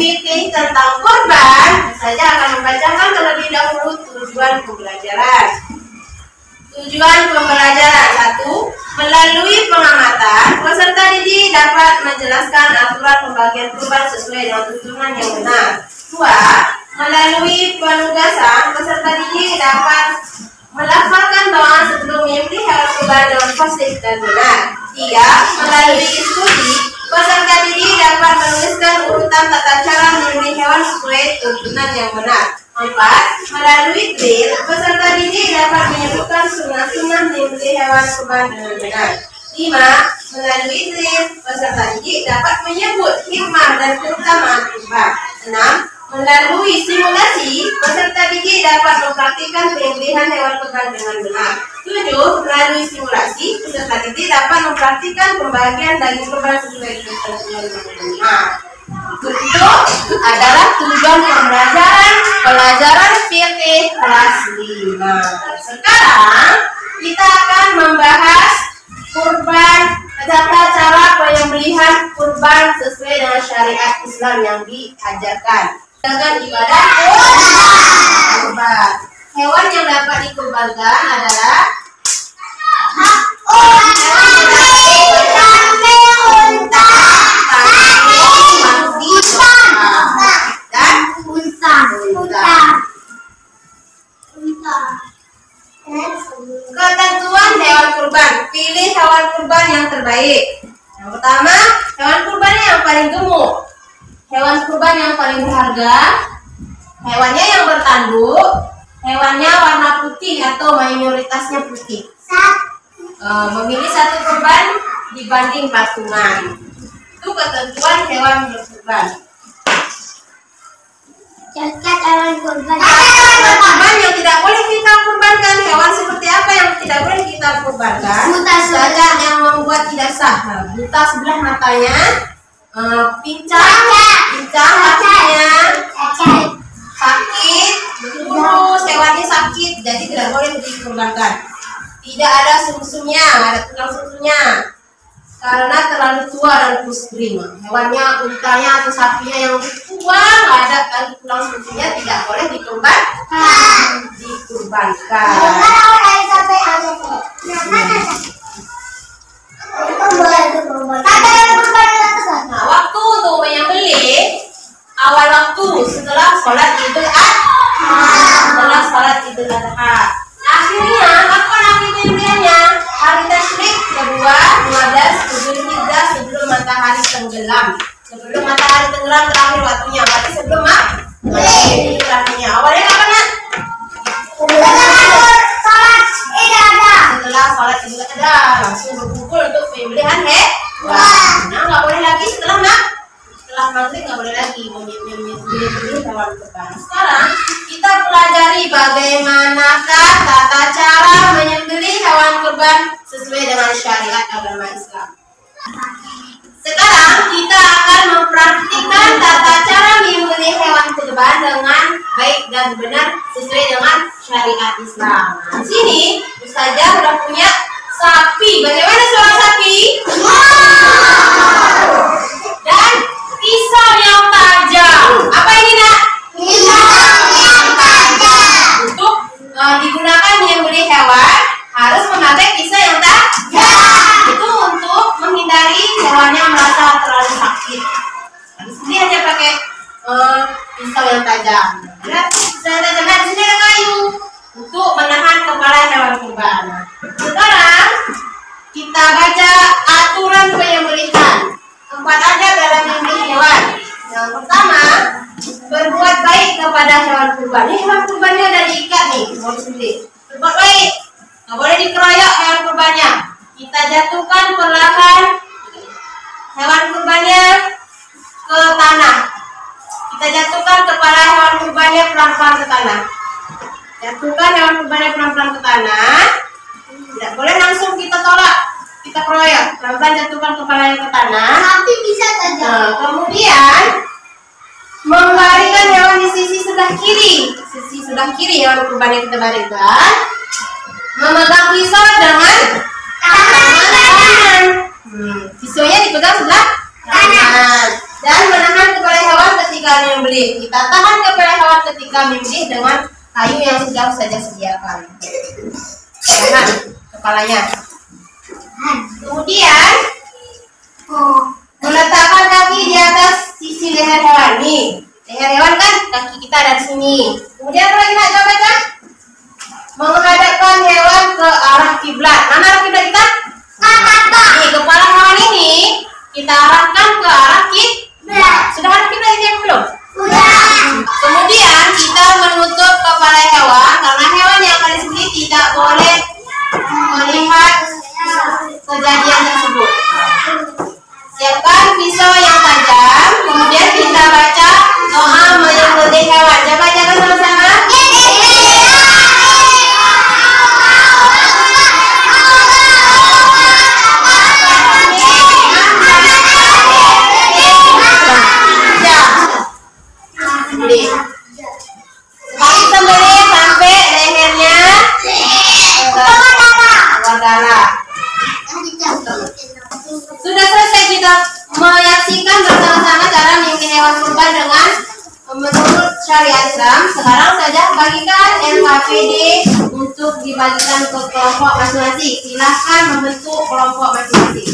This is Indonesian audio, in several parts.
fikih tentang korban, saya akan membacakan terlebih dahulu tujuan pembelajaran. Tujuan pembelajaran satu, melalui pengamatan, peserta didik dapat menjelaskan aturan pembagian kurban sesuai dengan tuntunan yang benar. Dua, melalui penugasan, peserta didik dapat melafalkan doa sebelum menyembelih hewan kurban dengan fasih dan benar. Tiga, melalui diskusi, peserta didik dapat menuliskan urutan tata cara menyembelih hewan sesuai tuntunan yang benar. Empat, melalui drill, peserta didik dapat menyebutkan sunnah-sunnah menyembelih hewan kurban dengan benar. Lima, melalui drill, peserta didik dapat menyebut hikmah dan keutamaan kurban. Enam, Melalui simulasi, peserta didik dapat mempraktikkan penyembelihan hewan kurban dengan benar. Tujuh, melalui simulasi, peserta didik dapat mempraktikkan pembagian daging kurban sesuai dengan benar. Bentuk adalah tujuan pembelajaran pelajaran fikih kelas 5. Sekarang kita akan membahas kurban tata cara penyembelihan kurban sesuai dengan syariat Islam yang diajarkan dengan ibadah kurban. Hewan yang dapat dikurbankan adalah Ketentuan hewan kurban. Pilih hewan kurban yang terbaik. Yang pertama, hewan kurban yang paling gemuk. Hewan kurban yang paling berharga. Hewannya yang bertanduk. Hewannya warna putih atau mayoritasnya putih. E, memilih satu kurban dibanding patungan. Itu ketentuan hewan berkurban. Cacat hewan kurban. Hewan kurban yang tidak boleh kita kurbankan. Hewan seperti apa yang tidak boleh kita kurbankan? Buta sebelah. Cacat yang membuat tidak sah. Nah, Buta sebelah matanya, eh, pincang, pincang kakinya, Cacat. sakit, kurus, hewannya sakit, jadi tidak boleh dikurbankan. Tidak ada sumsumnya, ada tulang sumsumnya. Karena terlalu tua dan kurus kering. Hewannya, untanya atau sapinya yang tua, nggak ada tali tulang sumsumnya, tidak boleh dikurban, dikurbankan. Nah, waktu untuk menyembelih awal waktu setelah sholat idul adha. Setelah sholat idul adha. Akhirnya kapan akhir penyembelihannya? Hari tasyrik kedua 12 Zulhijjah sebelum matahari tenggelam. Sebelum matahari tenggelam terakhir waktunya. Berarti sebelum maghrib terakhirnya. Awalnya kapan Setelah sholat idul adha langsung berkumpul untuk penyembelihan hewan. Nah nggak boleh lagi setelah mag setelah maghrib nggak boleh lagi menyembelih hewan kurban. Sekarang kita pelajari bagaimanakah tata cara menyembelih hewan kurban sesuai dengan syariat agama Islam. Sekarang kita akan mempraktikkan tata cara menyembelih hewan kurban dengan baik dan benar sesuai dengan syariat Islam. Nah, sini Ustazah udah punya sapi. Bagaimana suara sapi? Dan pisau yang tajam. Apa ini nak? Untuk eh, digunakan menyembelih hewan harus memakai pisau yang tajam. Itu untuk menghindari hewannya merasa terlalu sakit. Di sini hanya pakai eh, pisau yang tajam. Lihat, pisau yang tajam. Nah, di sini ada kayu untuk menahan kepala hewan kurban. Sekarang kita baca aturan penyembelihan. Empat ada dalam menyembelih hewan. Yang pertama, berbuat baik kepada hewan kurban. Ini hewan kurbannya udah diikat nih, mau disembelih. Berbuat baik. Nggak boleh dikeroyok hewan kurbannya. Kita jatuhkan perlahan hewan kurbannya ke tanah. Kita jatuhkan kepala hewan kurbannya pelan-pelan ke tanah. Jatuhkan hewan kurbannya pelan-pelan ke tanah. Tidak boleh langsung kita tolak. Kita keroyok. Pelan-pelan jatuhkan kepalanya ke tanah. Nah, kemudian membaringkan hewan di sisi sebelah kiri. Sisi sebelah kiri hewan kurban yang kita baringkan. Memegang pisau dengan tangan kanan. Hmm, pisaunya dipegang sebelah kanan. Dan menahan kepala hewan ketika menyembelih. Kita tahan kepala hewan ketika menyembelih dengan kayu yang sudah saja sediakan. Tahan kepalanya. Kemudian meletakkan kaki di atas sisi leher hewan nih. Leher hewan kan kaki kita ada di sini. Kemudian apa lagi nak coba baca? Menghadapkan hewan ke arah kiblat. Mana arah kiblat kita? Nih, kepala hewan ini kita arahkan ke arah kiblat. Sudah ada kiblat yang belum? Kemudian kita menutup kepala hewan karena hewan yang akan disembelih tidak boleh melihat kejadian tersebut. Siapkan pisau yang tajam, kemudian kita baca doa menyembelih hewan. Coba jangan sama-sama. Ya. Sembelih. Sekali sembelih sampai lehernya keluar darah. Sudah selesai kita menyaksikan bersama-sama cara menyembelih hewan kurban dengan menurut syariat Islam. Sekarang saja bagikan NKPD untuk dibagikan ke kelompok masing-masing. Silahkan membentuk kelompok masing-masing.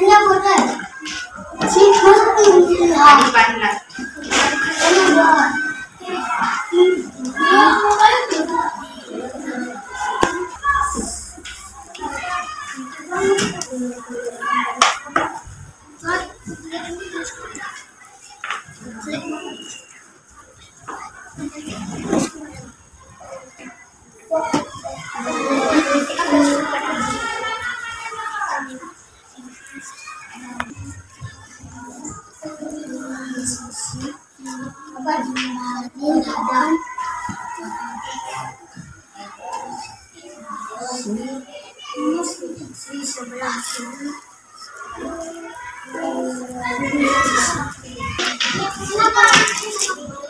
人家不在，其实不是第一次啊。श्री सबराम Singh Thank you.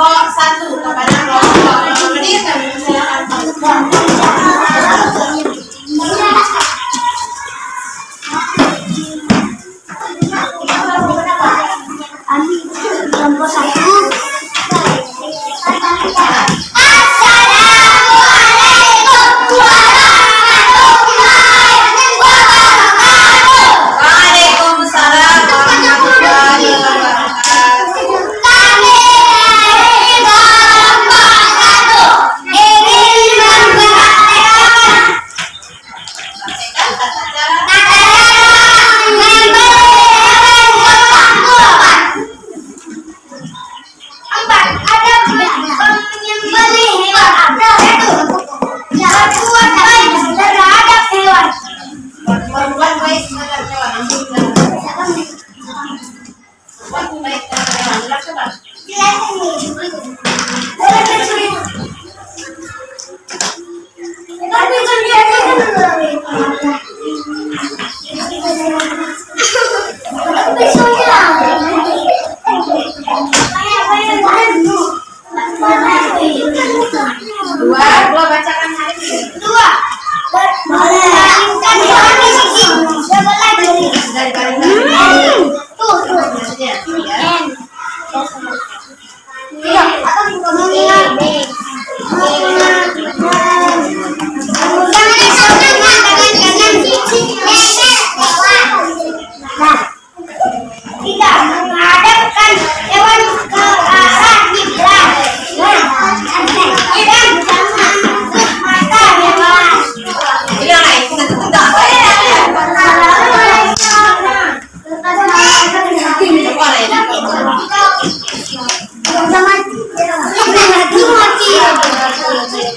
多三十五个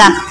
WhatsApp.